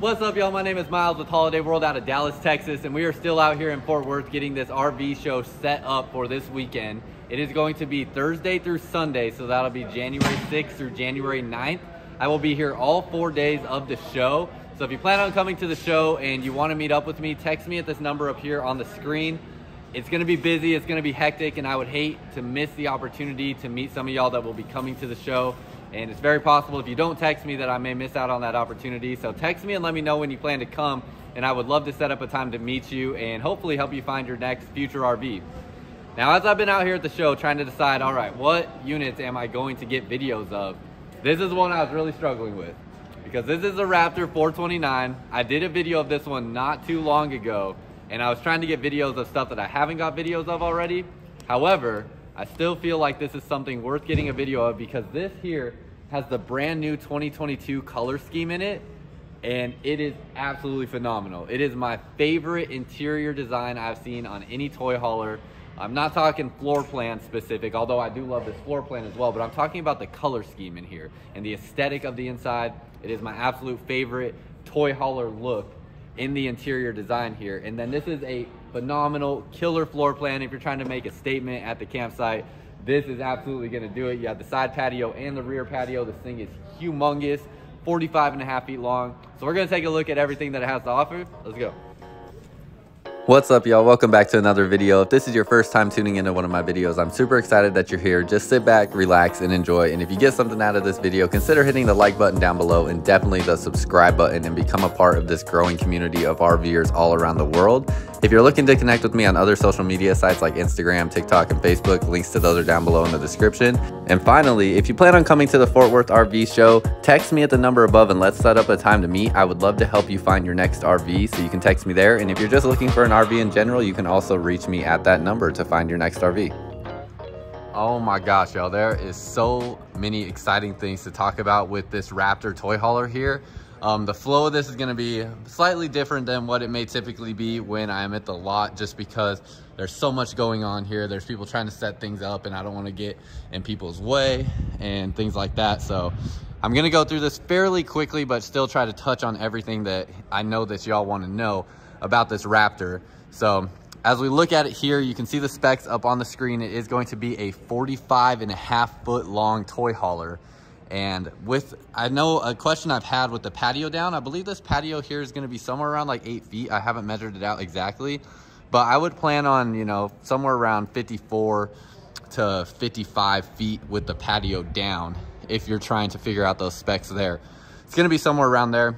What's up, y'all? My name is Myles with Holiday World out of Dallas, Texas, and we are still out here in Fort Worth getting this RV show set up for this weekend. It is going to be Thursday through Sunday, so that'll be January 6th through January 9th. I will be here all four days of the show. So if you plan on coming to the show and you want to meet up with me, text me at this number up here on the screen. It's going to be busy, it's going to be hectic, and I would hate to miss the opportunity to meet some of y'all that will be coming to the show. And it's very possible if you don't text me that I may miss out on that opportunity. So text me and let me know when you plan to come. And I would love to set up a time to meet you and hopefully help you find your next future RV. Now, as I've been out here at the show trying to decide, all right, what units am I going to get videos of? This is one I was really struggling with because this is a Raptor 429. I did a video of this one not too long ago and I was trying to get videos of stuff that I haven't got videos of already. However, I still feel like this is something worth getting a video of because this here has the brand new 2022 color scheme in it and it is absolutely phenomenal. It is my favorite interior design I've seen on any toy hauler. I'm not talking floor plan specific, although I do love this floor plan as well, but I'm talking about the color scheme in here and the aesthetic of the inside. It is my absolute favorite toy hauler look in the interior design here. And then this is a phenomenal killer floor plan if you're trying to make a statement at the campsite. This is absolutely gonna do it. You have the side patio and the rear patio. This thing is humongous, 45 and a half feet long. So we're gonna take a look at everything that it has to offer. Let's go. What's up y'all? Welcome back to another video. If this is your first time tuning into one of my videos, I'm super excited that you're here. Just sit back, relax, and enjoy. And if you get something out of this video, consider hitting the like button down below and definitely the subscribe button and become a part of this growing community of RVers all around the world. If you're looking to connect with me on other social media sites like Instagram, TikTok, and Facebook, links to those are down below in the description. And finally, if you plan on coming to the Fort Worth RV show, text me at the number above and let's set up a time to meet. I would love to help you find your next RV, so you can text me there. And if you're just looking for an RV in general, you can also reach me at that number to find your next RV. Oh my gosh, y'all, there is so many exciting things to talk about with this Raptor toy hauler here. Um, the flow of this is gonna be slightly different than what it may typically be when I'm at the lot just because there's so much going on here. There's people trying to set things up and I don't wanna get in people's way and things like that. So I'm gonna go through this fairly quickly, but still try to touch on everything that I know that y'all wanna know about this Raptor. So as we look at it here, you can see the specs up on the screen. It is going to be a 45 and a half foot long toy hauler. And with, I know a question I've had with the patio down, I believe this patio here is gonna be somewhere around like eight feet. I haven't measured it out exactly, but I would plan on, you know, somewhere around 54 to 55 feet with the patio down if you're trying to figure out those specs there. It's gonna be somewhere around there.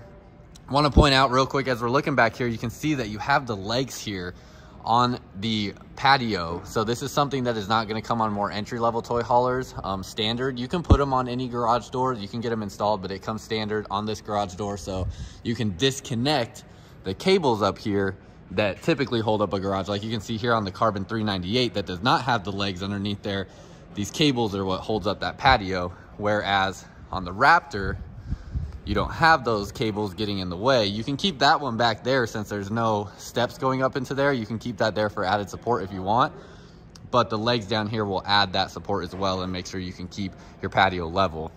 I want to point out real quick as we're looking back here, you can see that you have the legs here on the patio. So this is something that is not going to come on more entry level toy haulers um, standard. You can put them on any garage door. You can get them installed, but it comes standard on this garage door. So you can disconnect the cables up here that typically hold up a garage. Like you can see here on the Carbon 398 that does not have the legs underneath there. These cables are what holds up that patio. Whereas on the Raptor, you don't have those cables getting in the way. You can keep that one back there since there's no steps going up into there. You can keep that there for added support if you want, but the legs down here will add that support as well and make sure you can keep your patio level.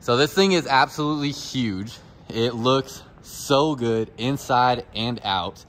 So this thing is absolutely huge. It looks so good inside and out.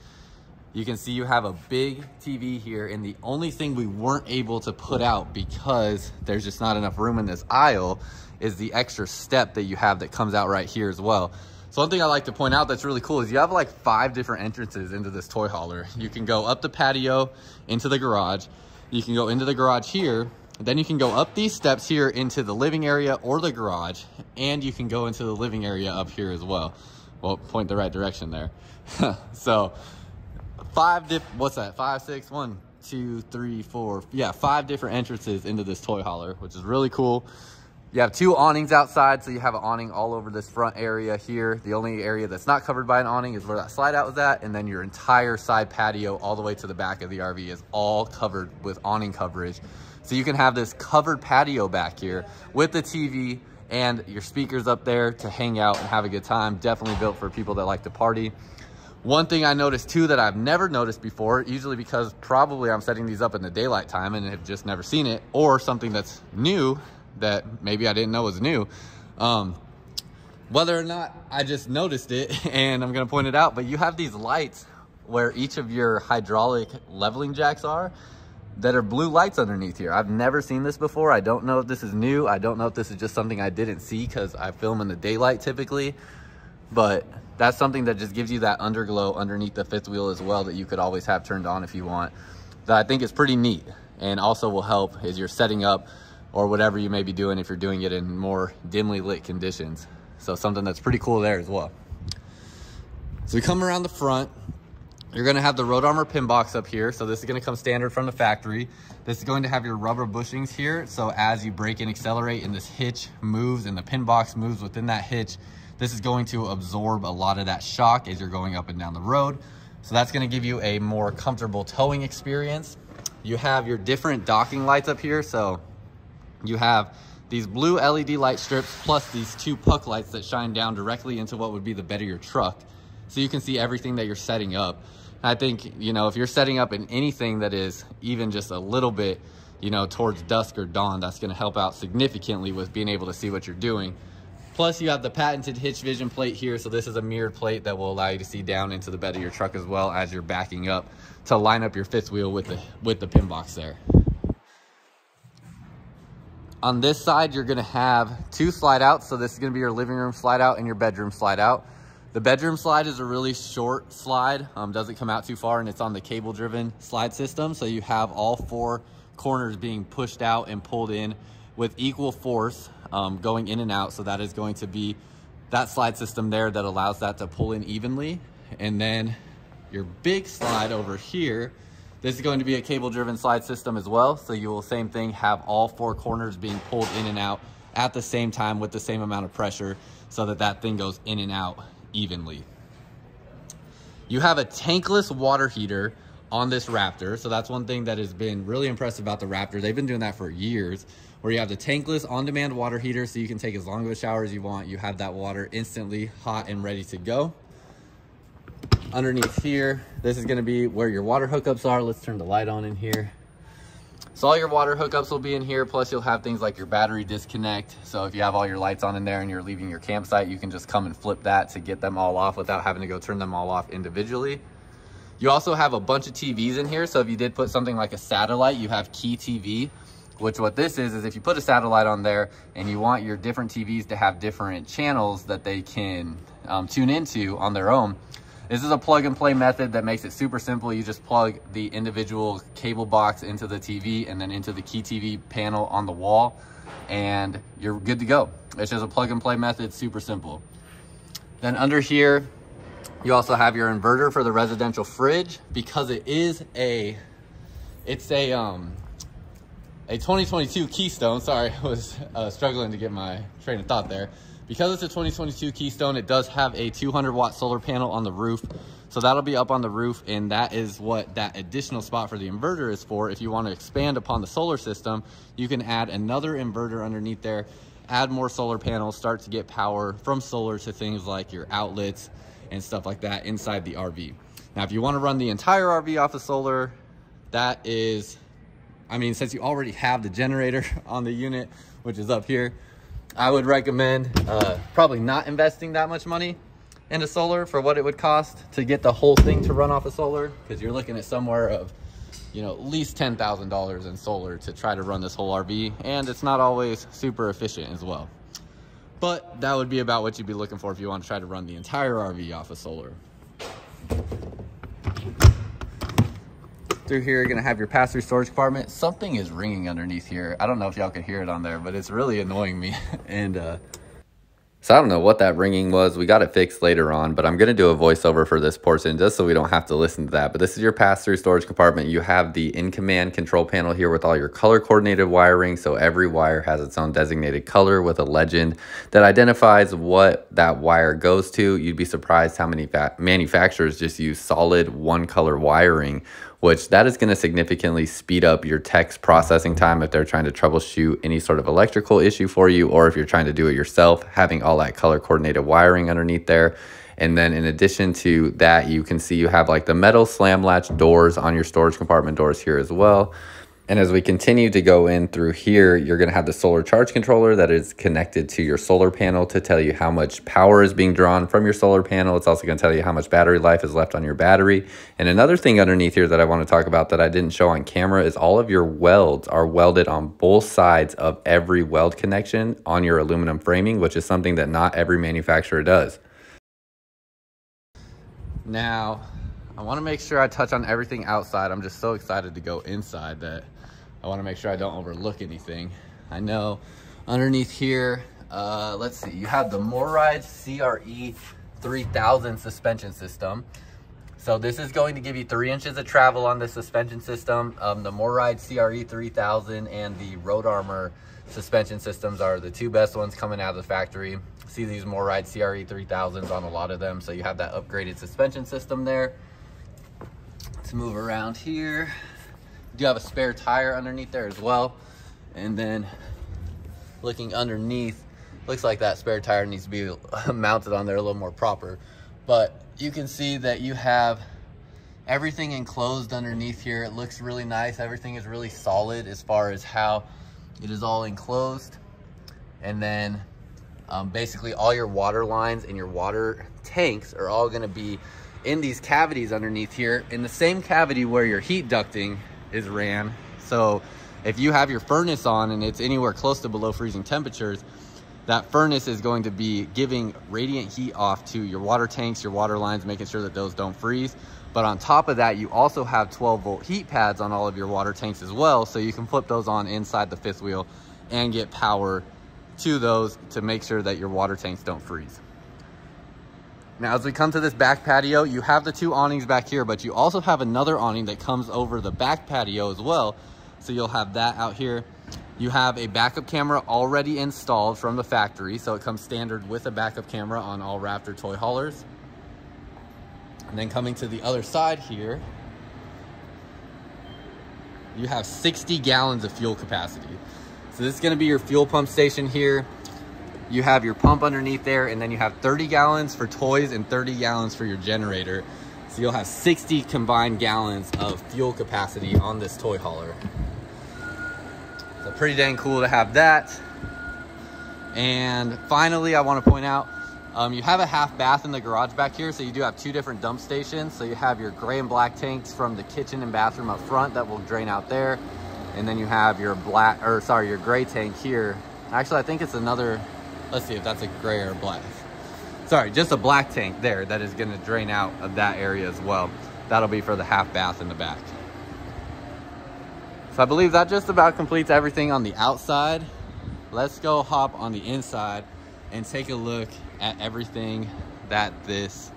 You can see you have a big TV here and the only thing we weren't able to put out because there's just not enough room in this aisle is the extra step that you have that comes out right here as well. So one thing I like to point out that's really cool is you have like five different entrances into this toy hauler. You can go up the patio into the garage. You can go into the garage here. Then you can go up these steps here into the living area or the garage. And you can go into the living area up here as well. Well, point the right direction there. so five diff, what's that? Five, six, one, two, three, four. Yeah, five different entrances into this toy hauler, which is really cool. You have two awnings outside, so you have an awning all over this front area here. The only area that's not covered by an awning is where that slide out was at, and then your entire side patio all the way to the back of the RV is all covered with awning coverage. So you can have this covered patio back here with the TV and your speakers up there to hang out and have a good time. Definitely built for people that like to party. One thing I noticed too that I've never noticed before, usually because probably I'm setting these up in the daylight time and have just never seen it, or something that's new that maybe I didn't know was new. Um, whether or not I just noticed it and I'm gonna point it out, but you have these lights where each of your hydraulic leveling jacks are that are blue lights underneath here. I've never seen this before. I don't know if this is new. I don't know if this is just something I didn't see because I film in the daylight typically, but that's something that just gives you that underglow underneath the fifth wheel as well that you could always have turned on if you want. That I think is pretty neat and also will help as you're setting up or whatever you may be doing if you're doing it in more dimly lit conditions. So something that's pretty cool there as well. So we come around the front. You're gonna have the Road Armor pin box up here. So this is gonna come standard from the factory. This is going to have your rubber bushings here. So as you brake and accelerate and this hitch moves and the pin box moves within that hitch, this is going to absorb a lot of that shock as you're going up and down the road. So that's gonna give you a more comfortable towing experience. You have your different docking lights up here. So you have these blue LED light strips plus these two puck lights that shine down directly into what would be the bed of your truck. So you can see everything that you're setting up. I think, you know, if you're setting up in anything that is even just a little bit, you know, towards dusk or dawn, that's gonna help out significantly with being able to see what you're doing. Plus you have the patented hitch vision plate here. So this is a mirrored plate that will allow you to see down into the bed of your truck as well as you're backing up to line up your fifth wheel with the, with the pin box there. On this side, you're gonna have two slide outs. So this is gonna be your living room slide out and your bedroom slide out. The bedroom slide is a really short slide, um, doesn't come out too far and it's on the cable driven slide system. So you have all four corners being pushed out and pulled in with equal force um, going in and out. So that is going to be that slide system there that allows that to pull in evenly. And then your big slide over here this is going to be a cable driven slide system as well. So you will same thing, have all four corners being pulled in and out at the same time with the same amount of pressure so that that thing goes in and out evenly. You have a tankless water heater on this Raptor. So that's one thing that has been really impressive about the Raptor. They've been doing that for years where you have the tankless on-demand water heater so you can take as long of a shower as you want. You have that water instantly hot and ready to go underneath here. This is gonna be where your water hookups are. Let's turn the light on in here. So all your water hookups will be in here, plus you'll have things like your battery disconnect. So if you have all your lights on in there and you're leaving your campsite, you can just come and flip that to get them all off without having to go turn them all off individually. You also have a bunch of TVs in here. So if you did put something like a satellite, you have Key TV, which what this is, is if you put a satellite on there and you want your different TVs to have different channels that they can um, tune into on their own, this is a plug and play method that makes it super simple. You just plug the individual cable box into the TV and then into the key TV panel on the wall and you're good to go. It's just a plug and play method, super simple. Then under here, you also have your inverter for the residential fridge because it is a, it's a, um, a 2022 Keystone. Sorry, I was uh, struggling to get my train of thought there. Because it's a 2022 Keystone, it does have a 200 watt solar panel on the roof. So that'll be up on the roof and that is what that additional spot for the inverter is for. If you want to expand upon the solar system, you can add another inverter underneath there, add more solar panels, start to get power from solar to things like your outlets and stuff like that inside the RV. Now, if you want to run the entire RV off of solar, that is, I mean, since you already have the generator on the unit, which is up here, I would recommend uh, probably not investing that much money into solar for what it would cost to get the whole thing to run off of solar because you're looking at somewhere of you know at least $10,000 in solar to try to run this whole RV and it's not always super efficient as well. But that would be about what you'd be looking for if you want to try to run the entire RV off of solar. Through here, you're gonna have your pass-through storage compartment. Something is ringing underneath here. I don't know if y'all can hear it on there, but it's really annoying me. and uh, so I don't know what that ringing was. We got it fixed later on, but I'm going to do a voiceover for this portion just so we don't have to listen to that. But this is your pass-through storage compartment. You have the in-command control panel here with all your color-coordinated wiring. So every wire has its own designated color with a legend that identifies what that wire goes to. You'd be surprised how many manufacturers just use solid one-color wiring which that is going to significantly speed up your text processing time if they're trying to troubleshoot any sort of electrical issue for you, or if you're trying to do it yourself, having all that color coordinated wiring underneath there. And then in addition to that, you can see you have like the metal slam latch doors on your storage compartment doors here as well. And as we continue to go in through here, you're going to have the solar charge controller that is connected to your solar panel to tell you how much power is being drawn from your solar panel. It's also going to tell you how much battery life is left on your battery. And another thing underneath here that I want to talk about that I didn't show on camera is all of your welds are welded on both sides of every weld connection on your aluminum framing, which is something that not every manufacturer does. Now, I want to make sure I touch on everything outside. I'm just so excited to go inside that I want to make sure I don't overlook anything. I know underneath here, uh, let's see, you have the MORryde CRE 3000 suspension system. So this is going to give you three inches of travel on the suspension system. Um, the MORryde CRE 3000 and the Road Armor suspension systems are the two best ones coming out of the factory. See these MORryde CRE 3000s on a lot of them. So you have that upgraded suspension system there. Let's move around here do have a spare tire underneath there as well. And then looking underneath, looks like that spare tire needs to be mounted on there a little more proper. But you can see that you have everything enclosed underneath here. It looks really nice. Everything is really solid as far as how it is all enclosed. And then um, basically all your water lines and your water tanks are all gonna be in these cavities underneath here in the same cavity where your heat ducting is ran. So if you have your furnace on and it's anywhere close to below freezing temperatures, that furnace is going to be giving radiant heat off to your water tanks, your water lines, making sure that those don't freeze. But on top of that, you also have 12 volt heat pads on all of your water tanks as well. So you can flip those on inside the fifth wheel and get power to those to make sure that your water tanks don't freeze. Now, as we come to this back patio, you have the two awnings back here, but you also have another awning that comes over the back patio as well. So you'll have that out here. You have a backup camera already installed from the factory. So it comes standard with a backup camera on all Raptor toy haulers. And then coming to the other side here, you have 60 gallons of fuel capacity. So this is gonna be your fuel pump station here you have your pump underneath there and then you have 30 gallons for toys and 30 gallons for your generator. So you'll have 60 combined gallons of fuel capacity on this toy hauler. So pretty dang cool to have that. And finally, I wanna point out, um, you have a half bath in the garage back here, so you do have two different dump stations. So you have your gray and black tanks from the kitchen and bathroom up front that will drain out there. And then you have your black, or sorry, your gray tank here. Actually, I think it's another Let's see if that's a gray or black. Sorry, just a black tank there that is gonna drain out of that area as well. That'll be for the half bath in the back. So I believe that just about completes everything on the outside. Let's go hop on the inside and take a look at everything that this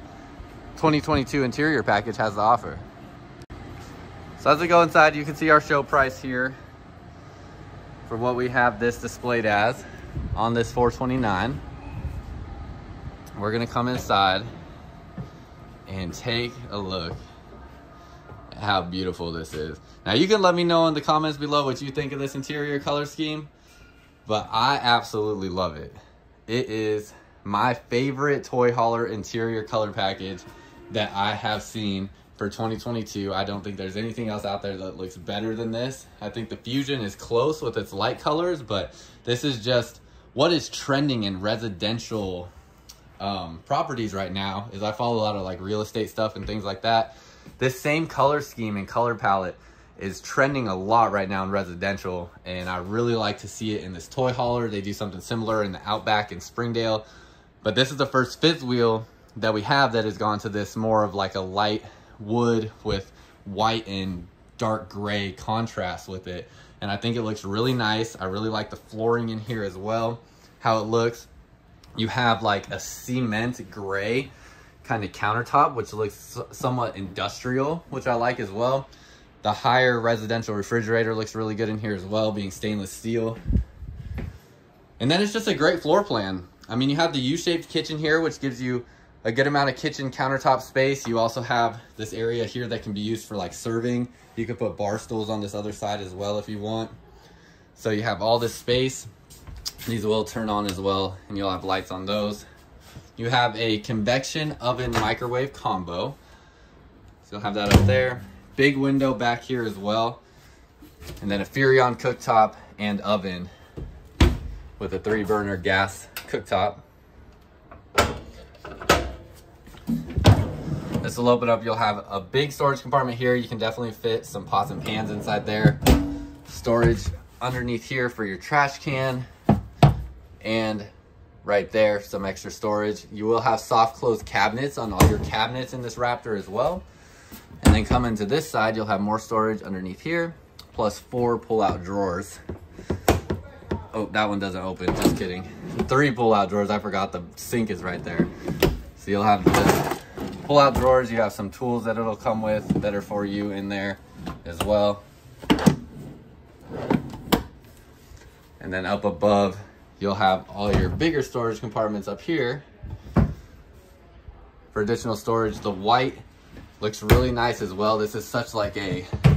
2022 interior package has to offer. So as we go inside, you can see our show price here for what we have this displayed as on this 429. We're gonna come inside and take a look at how beautiful this is. Now you can let me know in the comments below what you think of this interior color scheme, but I absolutely love it. It is my favorite toy hauler interior color package that I have seen for 2022. I don't think there's anything else out there that looks better than this. I think the Fusion is close with its light colors, but this is just what is trending in residential um, properties right now is I follow a lot of like real estate stuff and things like that. This same color scheme and color palette is trending a lot right now in residential and I really like to see it in this toy hauler. They do something similar in the Outback in Springdale, but this is the first fifth wheel that we have that has gone to this more of like a light wood with white and dark gray contrast with it and I think it looks really nice. I really like the flooring in here as well, how it looks. You have like a cement gray kind of countertop, which looks somewhat industrial, which I like as well. The higher residential refrigerator looks really good in here as well, being stainless steel. And then it's just a great floor plan. I mean, you have the U-shaped kitchen here, which gives you a good amount of kitchen countertop space. You also have this area here that can be used for like serving. You could put bar stools on this other side as well if you want. So you have all this space. These will turn on as well and you'll have lights on those. You have a convection oven microwave combo. So you'll have that up there. Big window back here as well. And then a Furrion cooktop and oven with a three burner gas cooktop. This will open up, you'll have a big storage compartment here. You can definitely fit some pots and pans inside there. Storage underneath here for your trash can. And right there, some extra storage. You will have soft close cabinets on all your cabinets in this Raptor as well. And then coming to this side, you'll have more storage underneath here, plus four pull-out drawers. Oh, that one doesn't open, just kidding. Three pull-out drawers, I forgot the sink is right there. So you'll have the pull-out drawers, you have some tools that it'll come with that are for you in there as well. And then up above, you'll have all your bigger storage compartments up here. For additional storage, the white looks really nice as well. This is such like a, I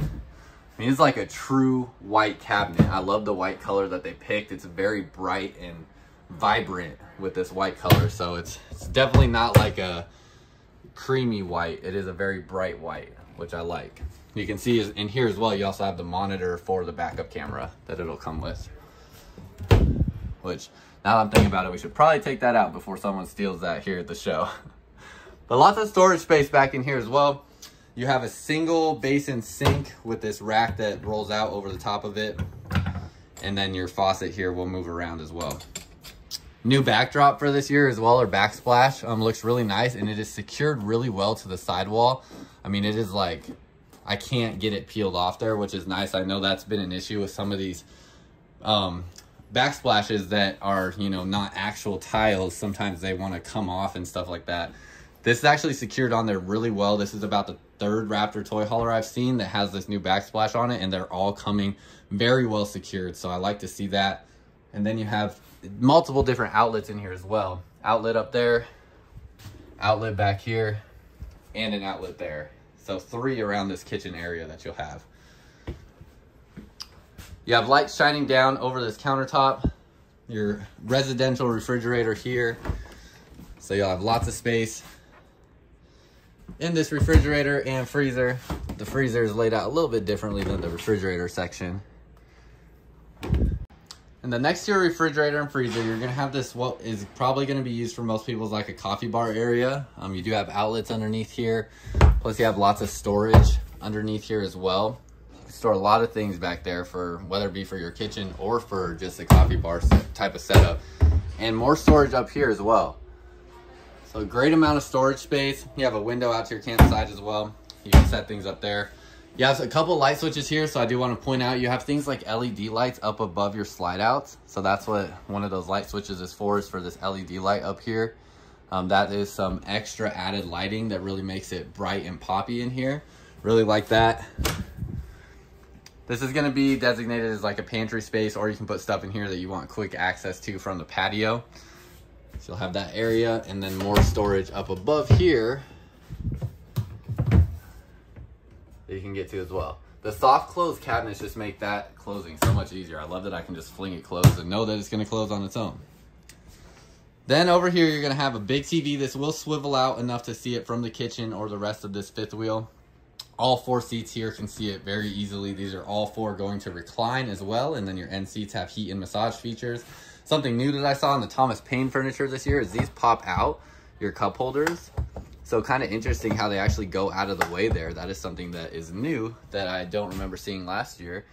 mean, it's like a true white cabinet. I love the white color that they picked. It's very bright and vibrant with this white color. So it's, it's definitely not like a creamy white. It is a very bright white, which I like. You can see in here as well, you also have the monitor for the backup camera that it'll come with which now I'm thinking about it, we should probably take that out before someone steals that here at the show. but lots of storage space back in here as well. You have a single basin sink with this rack that rolls out over the top of it. And then your faucet here will move around as well. New backdrop for this year as well, or backsplash, um, looks really nice and it is secured really well to the sidewall. I mean, it is like, I can't get it peeled off there, which is nice. I know that's been an issue with some of these um, backsplashes that are, you know, not actual tiles, sometimes they want to come off and stuff like that. This is actually secured on there really well. This is about the third Raptor toy hauler I've seen that has this new backsplash on it, and they're all coming very well secured. So I like to see that. And then you have multiple different outlets in here as well. Outlet up there, outlet back here, and an outlet there. So three around this kitchen area that you'll have. You have lights shining down over this countertop, your residential refrigerator here. So you'll have lots of space in this refrigerator and freezer. The freezer is laid out a little bit differently than the refrigerator section. And the next to your refrigerator and freezer, you're gonna have this, what is probably gonna be used for most people is like a coffee bar area. Um, you do have outlets underneath here. Plus you have lots of storage underneath here as well You can store a lot of things back there for whether it be for your kitchen or for just a coffee bar type of setup. And more storage up here as well. So great amount of storage space. You have a window out to your campsite as well. You can set things up there. You have a couple light switches here, so I do want to point out you have things like LED lights up above your slide outs. So that's what one of those light switches is for, is for this LED light up here. Um, that is some extra added lighting that really makes it bright and poppy in here. Really like that. This is gonna be designated as like a pantry space or you can put stuff in here that you want quick access to from the patio. So you'll have that area and then more storage up above here that you can get to as well. The soft close cabinets just make that closing so much easier. I love that I can just fling it closed and know that it's gonna close on its own. Then over here, you're gonna have a big TV. This will swivel out enough to see it from the kitchen or the rest of this fifth wheel. All four seats here can see it very easily. These are all four going to recline as well. And then your end seats have heat and massage features. Something new that I saw in the Thomas Payne furniture this year is these pop out your cup holders. So kind of interesting how they actually go out of the way there. That is something that is new that I don't remember seeing last year.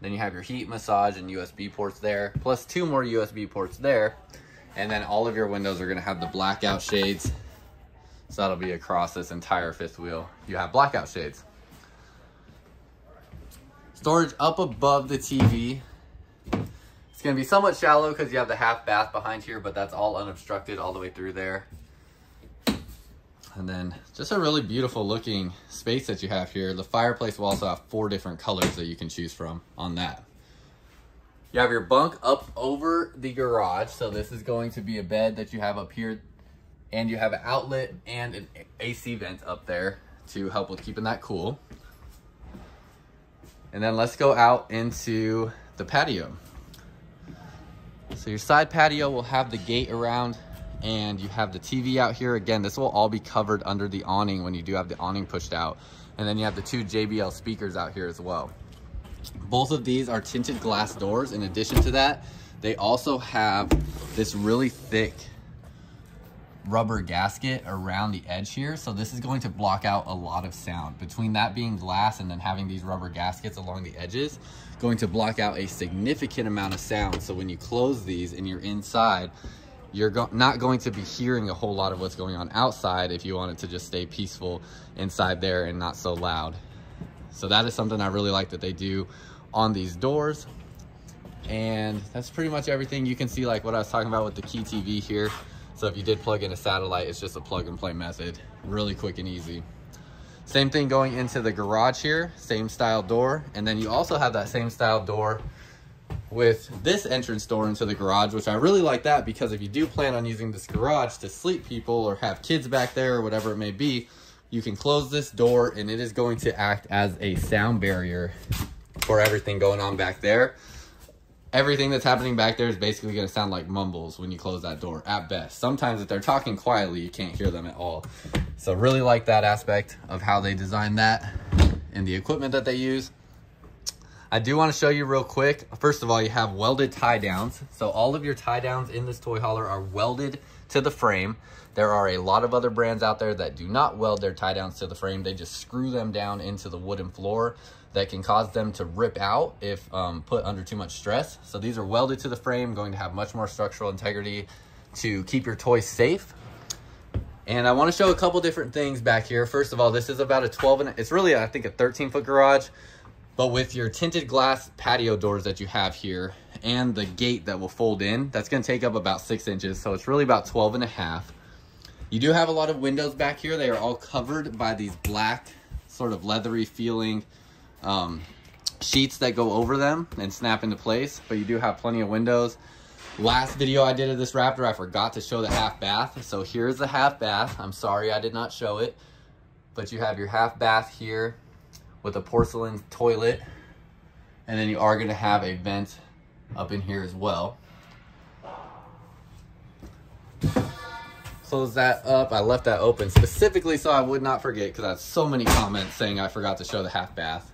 Then you have your heat, massage, and USB ports there, plus two more USB ports there. And then all of your windows are gonna have the blackout shades. So that'll be across this entire fifth wheel. You have blackout shades. Storage up above the TV. It's gonna be somewhat shallow because you have the half bath behind here, but that's all unobstructed all the way through there. And then just a really beautiful looking space that you have here. The fireplace will also have four different colors that you can choose from on that. You have your bunk up over the garage. So this is going to be a bed that you have up here and you have an outlet and an AC vent up there to help with keeping that cool. And then let's go out into the patio. So your side patio will have the gate around and you have the TV out here. Again, this will all be covered under the awning when you do have the awning pushed out. And then you have the two JBL speakers out here as well. Both of these are tinted glass doors. In addition to that, they also have this really thick rubber gasket around the edge here. So this is going to block out a lot of sound. Between that being glass and then having these rubber gaskets along the edges, going to block out a significant amount of sound. So when you close these and you're inside, you're go not going to be hearing a whole lot of what's going on outside if you want it to just stay peaceful inside there and not so loud. So that is something I really like that they do on these doors. And that's pretty much everything. You can see like what I was talking about with the key TV here. So if you did plug in a satellite, it's just a plug and play method. Really quick and easy. Same thing going into the garage here, same style door. And then you also have that same style door with this entrance door into the garage, which I really like that because if you do plan on using this garage to sleep people or have kids back there or whatever it may be, you can close this door and it is going to act as a sound barrier for everything going on back there everything that's happening back there is basically going to sound like mumbles when you close that door at best. Sometimes if they're talking quietly, you can't hear them at all. So really like that aspect of how they designed that and the equipment that they use. I do want to show you real quick. First of all, you have welded tie downs. So all of your tie downs in this toy hauler are welded to the frame. There are a lot of other brands out there that do not weld their tie downs to the frame. They just screw them down into the wooden floor that can cause them to rip out if um, put under too much stress. So these are welded to the frame, going to have much more structural integrity to keep your toy safe. And I want to show a couple different things back here. First of all, this is about a 12 and it's really, I think, a 13 foot garage. But with your tinted glass patio doors that you have here and the gate that will fold in, that's going to take up about six inches. So it's really about 12 and a half. You do have a lot of windows back here. They are all covered by these black, sort of leathery feeling um, sheets that go over them and snap into place, but you do have plenty of windows. Last video I did of this Raptor, I forgot to show the half bath. So here's the half bath. I'm sorry I did not show it, but you have your half bath here with a porcelain toilet. And then you are gonna have a vent up in here as well. Close that up. I left that open specifically so I would not forget because I had so many comments saying I forgot to show the half bath.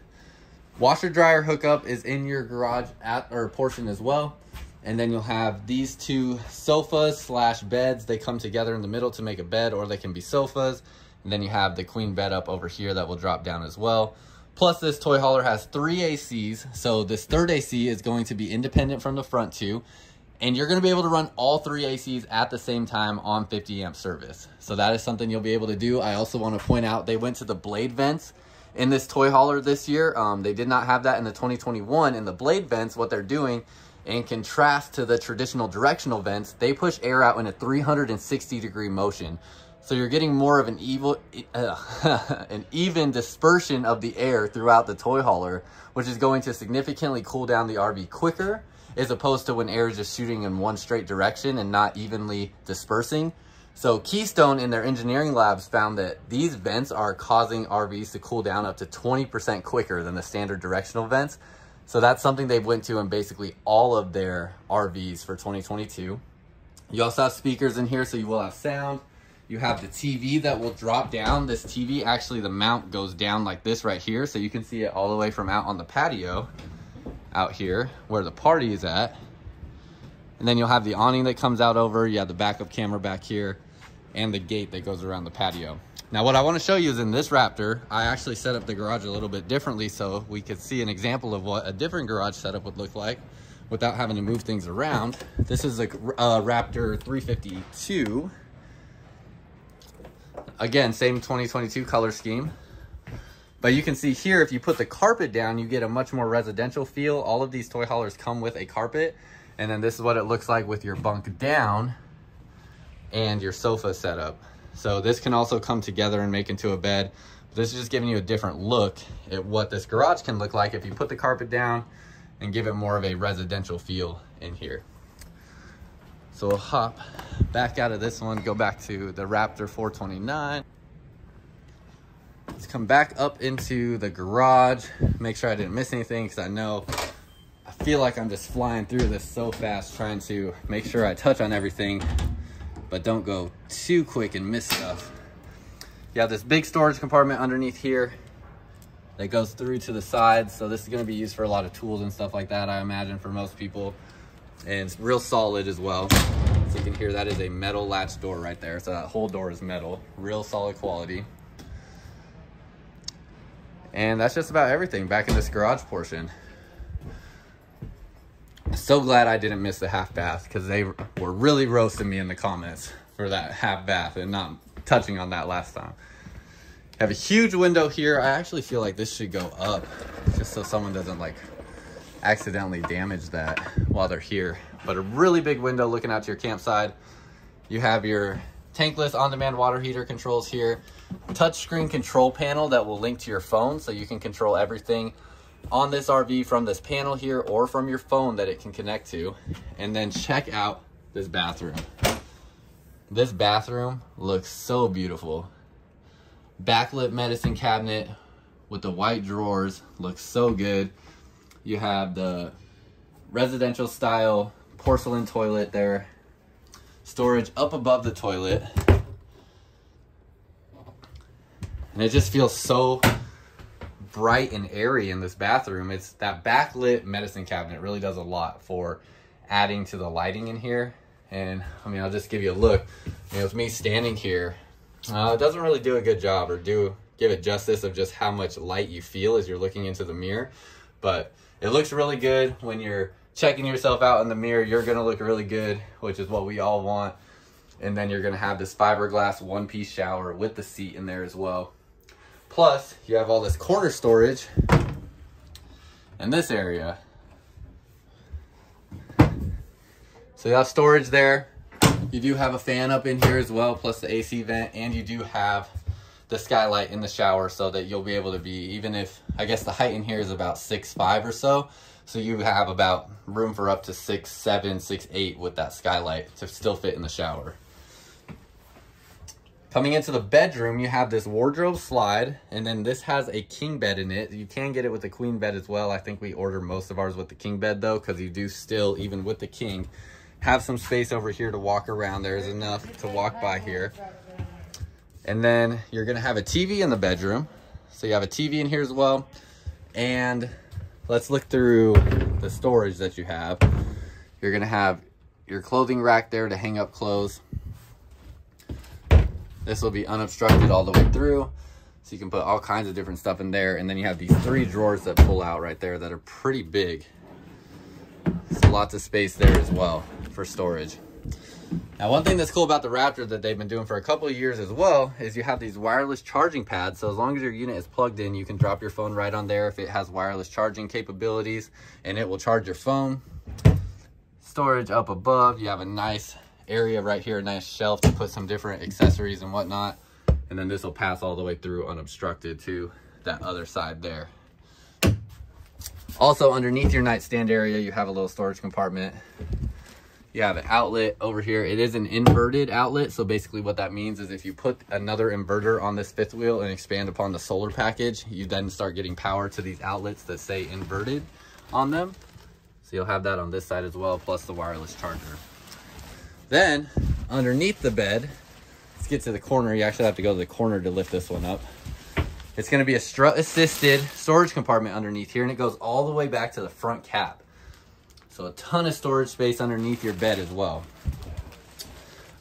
Washer dryer hookup is in your garage at or portion as well. And then you'll have these two sofas slash beds. They come together in the middle to make a bed or they can be sofas. And then you have the queen bed up over here that will drop down as well. Plus this toy hauler has three ACs. So this third AC is going to be independent from the front two. And you're gonna be able to run all three ACs at the same time on 50 amp service. So that is something you'll be able to do. I also wanna point out they went to the blade vents in this toy hauler this year. Um, they did not have that in the 2021. In the blade vents, what they're doing, in contrast to the traditional directional vents, they push air out in a 360 degree motion. So you're getting more of an evil, uh, an even dispersion of the air throughout the toy hauler, which is going to significantly cool down the RV quicker, as opposed to when air is just shooting in one straight direction and not evenly dispersing. So Keystone in their engineering labs found that these vents are causing RVs to cool down up to 20% quicker than the standard directional vents. So that's something they've went to in basically all of their RVs for 2022. You also have speakers in here, so you will have sound. You have the TV that will drop down. This TV, actually the mount goes down like this right here, so you can see it all the way from out on the patio out here where the party is at. And then you'll have the awning that comes out over. You have the backup camera back here and the gate that goes around the patio. Now what I wanna show you is in this Raptor, I actually set up the garage a little bit differently so we could see an example of what a different garage setup would look like without having to move things around. This is a uh, Raptor 352. Again, same 2022 color scheme. But you can see here, if you put the carpet down, you get a much more residential feel. All of these toy haulers come with a carpet. And then this is what it looks like with your bunk down and your sofa setup. So this can also come together and make into a bed. This is just giving you a different look at what this garage can look like if you put the carpet down and give it more of a residential feel in here. So we'll hop back out of this one, go back to the Raptor 429. Let's come back up into the garage, make sure I didn't miss anything because I know, I feel like I'm just flying through this so fast trying to make sure I touch on everything but don't go too quick and miss stuff. You have this big storage compartment underneath here. that goes through to the sides. So this is gonna be used for a lot of tools and stuff like that, I imagine for most people. And it's real solid as well. So you can hear that is a metal latch door right there. So that whole door is metal, real solid quality. And that's just about everything back in this garage portion. So glad I didn't miss the half bath because they were really roasting me in the comments for that half bath and not touching on that last time. Have a huge window here. I actually feel like this should go up just so someone doesn't like accidentally damage that while they're here. But a really big window looking out to your campsite. You have your tankless on-demand water heater controls here. Touchscreen control panel that will link to your phone so you can control everything on this RV from this panel here or from your phone that it can connect to. And then check out this bathroom. This bathroom looks so beautiful. Backlit medicine cabinet with the white drawers looks so good. You have the residential style porcelain toilet there. Storage up above the toilet. And it just feels so bright and airy in this bathroom. It's that backlit medicine cabinet really does a lot for adding to the lighting in here. And I mean, I'll just give you a look. You know, with me standing here, uh, it doesn't really do a good job or do give it justice of just how much light you feel as you're looking into the mirror. But it looks really good when you're checking yourself out in the mirror. You're gonna look really good, which is what we all want. And then you're gonna have this fiberglass one-piece shower with the seat in there as well. Plus, you have all this corner storage in this area. So you have storage there. You do have a fan up in here as well, plus the AC vent, and you do have the skylight in the shower so that you'll be able to be, even if, I guess the height in here is about six five or so, so you have about room for up to six seven, six eight with that skylight to still fit in the shower. Coming into the bedroom, you have this wardrobe slide, and then this has a king bed in it. You can get it with a queen bed as well. I think we order most of ours with the king bed though, because you do still, even with the king, have some space over here to walk around. There's enough to walk by here. And then you're gonna have a TV in the bedroom. So you have a TV in here as well. And let's look through the storage that you have. You're gonna have your clothing rack there to hang up clothes. This will be unobstructed all the way through. So you can put all kinds of different stuff in there. And then you have these three drawers that pull out right there that are pretty big. So lots of space there as well for storage. Now, one thing that's cool about the Raptor that they've been doing for a couple of years as well is you have these wireless charging pads. So as long as your unit is plugged in, you can drop your phone right on there if it has wireless charging capabilities and it will charge your phone. Storage up above, you have a nice area right here, a nice shelf to put some different accessories and whatnot. And then this will pass all the way through unobstructed to that other side there. Also underneath your nightstand area, you have a little storage compartment. You have an outlet over here. It is an inverted outlet. So basically what that means is if you put another inverter on this fifth wheel and expand upon the solar package, you then start getting power to these outlets that say inverted on them. So you'll have that on this side as well, plus the wireless charger. Then underneath the bed, let's get to the corner. You actually have to go to the corner to lift this one up. It's gonna be a strut assisted storage compartment underneath here and it goes all the way back to the front cap. So a ton of storage space underneath your bed as well.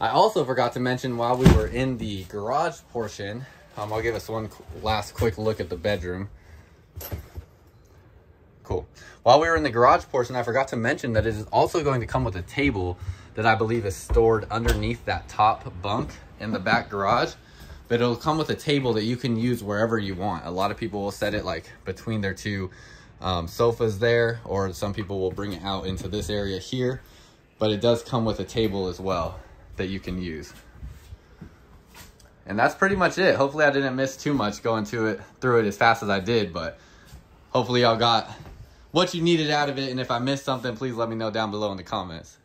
I also forgot to mention while we were in the garage portion, um, I'll give us one last quick look at the bedroom. Cool. While we were in the garage portion, I forgot to mention that it is also going to come with a table that I believe is stored underneath that top bunk in the back garage. But it'll come with a table that you can use wherever you want. A lot of people will set it like between their two um, sofas there, or some people will bring it out into this area here. But it does come with a table as well that you can use. And that's pretty much it. Hopefully I didn't miss too much going to it through it as fast as I did, but hopefully y'all got what you needed out of it. And if I missed something, please let me know down below in the comments.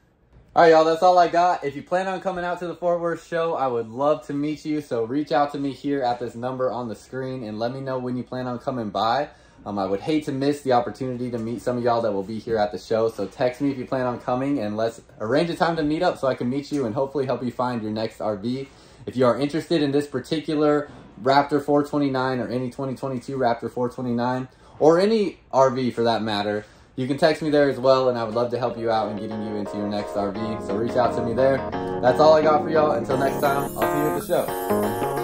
All right, y'all, that's all I got. If you plan on coming out to the Fort Worth show, I would love to meet you. So reach out to me here at this number on the screen and let me know when you plan on coming by. Um, I would hate to miss the opportunity to meet some of y'all that will be here at the show. So text me if you plan on coming and let's arrange a time to meet up so I can meet you and hopefully help you find your next RV. If you are interested in this particular Raptor 429 or any 2022 Raptor 429 or any RV for that matter, you can text me there as well, and I would love to help you out in getting you into your next RV. So reach out to me there. That's all I got for y'all. Until next time, I'll see you at the show.